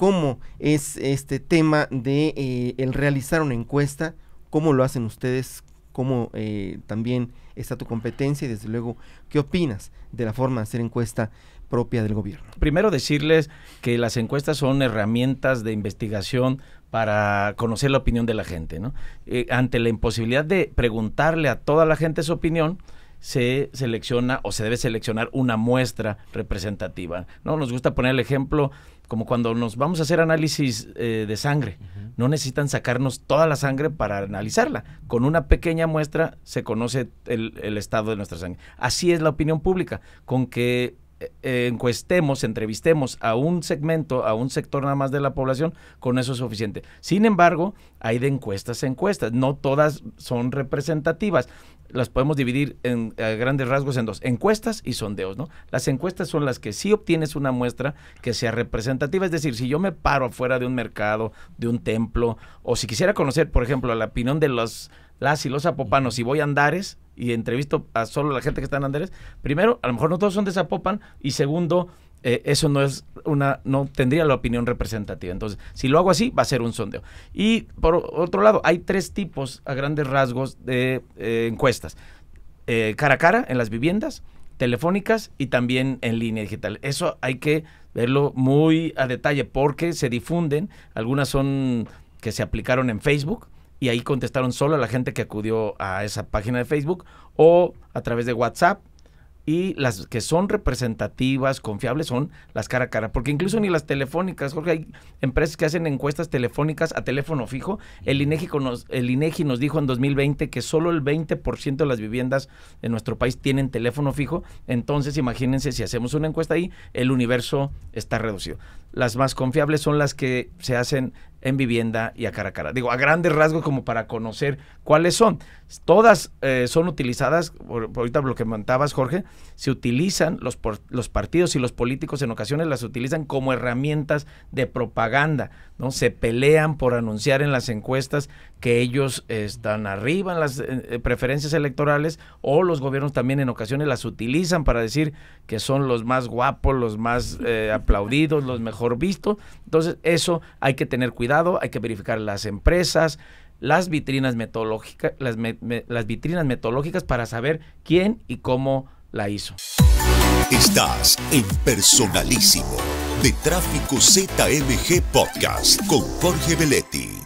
cómo es este tema de eh, el realizar una encuesta, cómo lo hacen ustedes, cómo eh, también está tu competencia y desde luego qué opinas de la forma de hacer encuesta propia del gobierno. Primero decirles que las encuestas son herramientas de investigación para conocer la opinión de la gente. ¿no? Eh, ante la imposibilidad de preguntarle a toda la gente su opinión, se selecciona o se debe seleccionar una muestra representativa. ¿no? Nos gusta poner el ejemplo como cuando nos vamos a hacer análisis eh, de sangre. No necesitan sacarnos toda la sangre para analizarla. Con una pequeña muestra se conoce el, el estado de nuestra sangre. Así es la opinión pública. Con que eh, encuestemos, entrevistemos a un segmento, a un sector nada más de la población, con eso es suficiente. Sin embargo, hay de encuestas a encuestas, no todas son representativas. Las podemos dividir en grandes rasgos en dos, encuestas y sondeos, ¿no? Las encuestas son las que sí obtienes una muestra que sea representativa, es decir, si yo me paro afuera de un mercado, de un templo, o si quisiera conocer, por ejemplo, la opinión de los las y los zapopanos y voy a Andares y entrevisto a solo la gente que está en Andares, primero, a lo mejor no todos son de Zapopan y segundo, eh, eso no es una, no tendría la opinión representativa. Entonces, si lo hago así, va a ser un sondeo. Y por otro lado, hay tres tipos a grandes rasgos de eh, encuestas. Eh, cara a cara en las viviendas, telefónicas y también en línea digital. Eso hay que verlo muy a detalle porque se difunden, algunas son que se aplicaron en Facebook, y ahí contestaron solo a la gente que acudió a esa página de Facebook o a través de WhatsApp y las que son representativas, confiables, son las cara a cara. Porque incluso ni las telefónicas, Jorge, hay empresas que hacen encuestas telefónicas a teléfono fijo. El INEGI, nos, el INEGI nos dijo en 2020 que solo el 20% de las viviendas en nuestro país tienen teléfono fijo. Entonces, imagínense, si hacemos una encuesta ahí, el universo está reducido. Las más confiables son las que se hacen en vivienda y a cara a cara. Digo, a grandes rasgos como para conocer cuáles son. Todas eh, son utilizadas, por, ahorita lo que comentabas, Jorge, se utilizan, los, los partidos y los políticos en ocasiones las utilizan como herramientas de propaganda, ¿no? Se pelean por anunciar en las encuestas que ellos están arriba en las eh, eh, preferencias electorales o los gobiernos también en ocasiones las utilizan para decir que son los más guapos, los más aplaudidos, los mejor vistos. Entonces, eso hay que tener cuidado hay que verificar las empresas, las vitrinas metodológicas, las vitrinas metodológicas para saber quién y cómo la hizo. Estás en Personalísimo de Tráfico ZMG Podcast con Jorge Beletti.